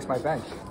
Fix my bench.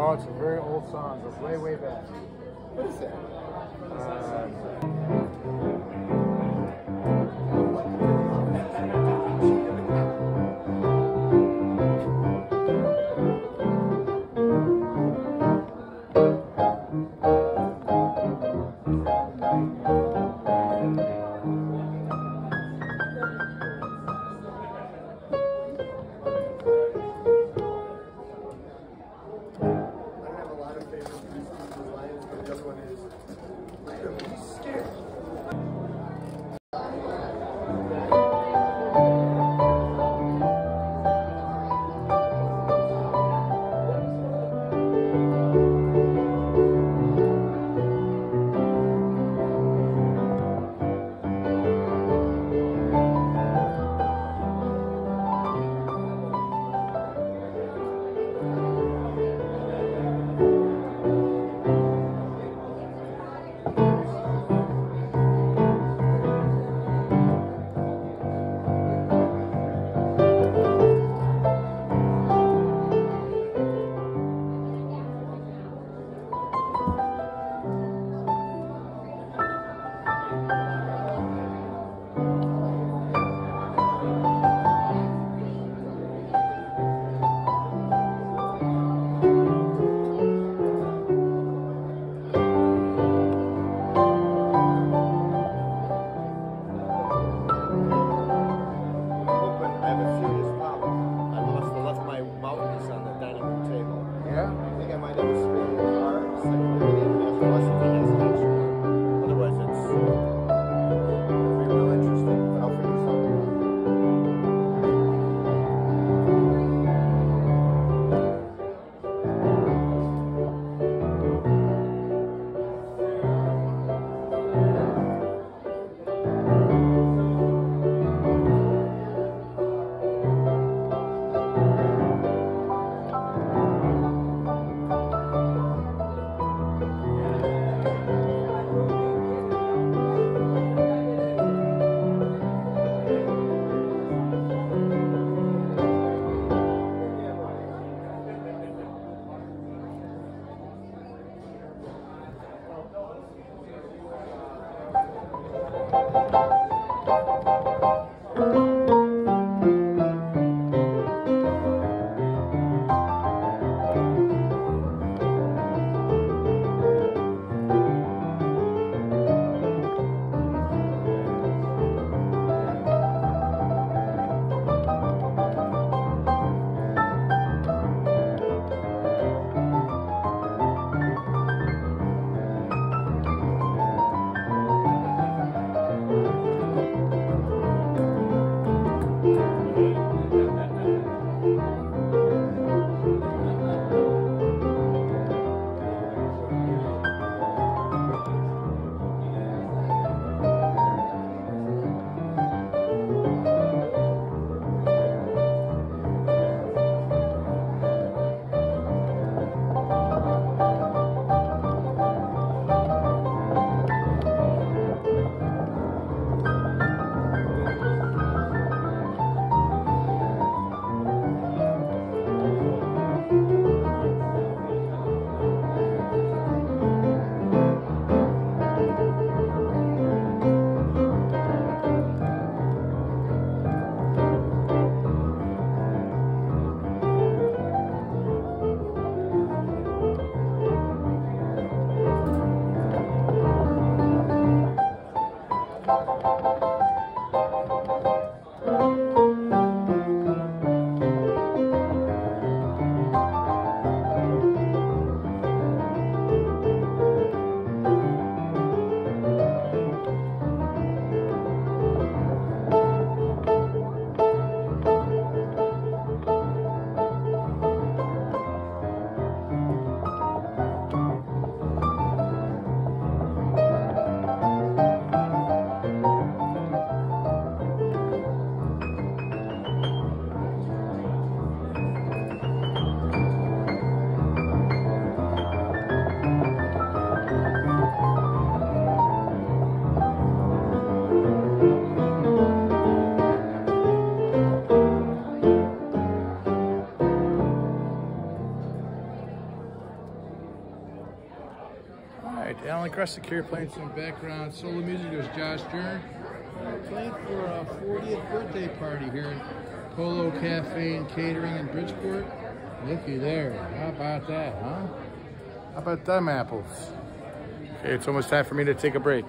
Oh, it's a very old song. It's way, way back. What is that? Uh, Gresik here playing some background solo music. There's Josh Jern playing for a 40th birthday party here at Polo Cafe and Catering in Bridgeport. Looky there. How about that, huh? How about them apples? Okay, it's almost time for me to take a break.